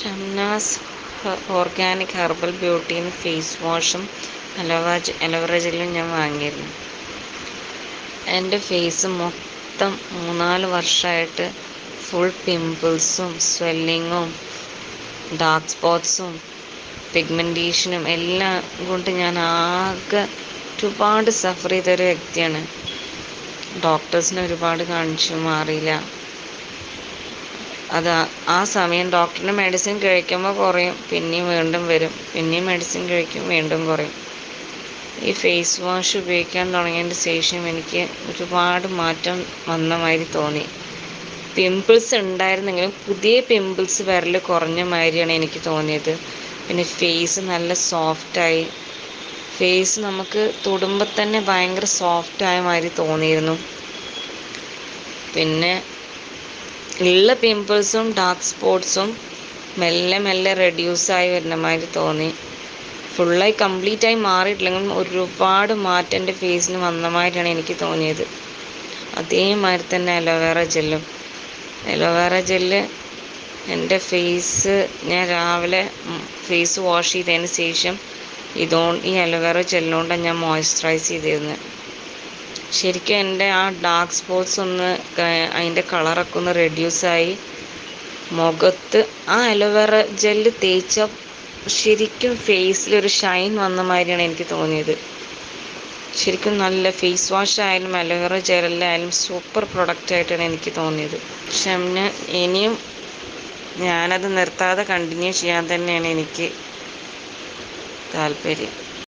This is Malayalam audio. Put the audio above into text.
ഷംനാസ് ഓർഗാനിക് ഹെർബൽ ബ്യൂട്ടിയും ഫേസ് വാഷും അലോവ അലോവറ ജെല്ലും ഞാൻ വാങ്ങിയിരുന്നു. എന്റെ ഫേസ് മൊത്തം മൂന്നാൽ വർഷമായിട്ട് ഫുൾ പിമ്പിൾസും സ്വെല്ലിങ്ങും ഡാർക്ക് സ്പോട്ട്സും പിഗ്മെന്റേഷനും എല്ലാം കൊണ്ട് ഞാൻ ആകെ ഒരുപാട് സഫർ ചെയ്തൊരു വ്യക്തിയാണ്. ഡോക്ടേഴ്സിനെ ഒരുപാട് കാണിച്ചു മാറിയില്ല. അത് ആ- സമയം ഡോക്ടറിന്റെ മെഡിസിൻ കഴിക്കുമ്പോൾ കുറയും പിന്നെയും വീണ്ടും വരും പിന്നെയും മെഡിസിൻ കഴിക്കും വീണ്ടും കുറയും. ഈ ഫേസ് വാഷ് ഉപയോഗിക്കാൻ തുടങ്ങിയതിന് ശേഷം എനിക്ക് ഒരുപാട് മാറ്റം വന്ന മാതിരി തോന്നി. പിമ്പിൾസ് ഉണ്ടായിരുന്നെങ്കിലും പുതിയ പിമ്പിൾസ് വരൽ കുറഞ്ഞ മാതിരിയാണ് എനിക്ക് തോന്നിയത്. പിന്നെ ഫേസ് നല്ല സോഫ്റ്റായി ഫേസ് നമുക്ക് തൊടുമ്പോൾ തന്നെ ഭയങ്കര സോഫ്റ്റായ മാതിരി തോന്നിയിരുന്നു. പിന്നെ ഉള്ള പിമ്പിൾസും ഡാർക്ക് സ്പോട്ട്സും മെല്ലെ മെല്ലെ റെഡ്യൂസായി വരുന്ന മാതിരി തോന്നി. ഫുള്ളായി കംപ്ലീറ്റ് ആയി മാറിയിട്ടില്ലെങ്കിലും ഒരുപാട് മാറ്റം എന്റെ ഫേസിന് വന്ന മാതിരിയാണ് എനിക്ക് തോന്നിയത്. അതേമാതിരി തന്നെ അലോവേറ ജെല്ലും അലോവേറ ജെല്ല് എന്റെ ഫേസ് ഞാൻ രാവിലെ ഫേസ് വാഷ് ചെയ്തതിന് ശേഷം ഇതോ ഈ അലോവേറ ജെല്ലുകൊണ്ടാണ് ഞാൻ മോയ്സ്ചറൈസ് ചെയ്തിരുന്നത്. ശരിക്കും എന്റെ ആ ഡാർക്ക് സ്പോട്ട്സ് ഒന്ന് അതിന്റെ കളറൊക്കെ ഒന്ന് റെഡ്യൂസായി മുഖത്ത് ആ അലോവേറ ജെല്ല് തേച്ച ശരിക്കും ഫേസിൽ ഒരു ഷൈൻ വന്ന മാതിരിയാണ് എനിക്ക് തോന്നിയത്. ശരിക്കും നല്ല ഫേസ് വാഷ് ആയാലും അലോവേറ ജെല്ലായാലും സൂപ്പർ പ്രൊഡക്റ്റ് ആയിട്ടാണ് എനിക്ക് തോന്നിയത്. ഷംന ഇനിയും ഞാനത് നിർത്താതെ കണ്ടിന്യൂ ചെയ്യാൻ തന്നെയാണ് എനിക്ക് താല്പര്യം.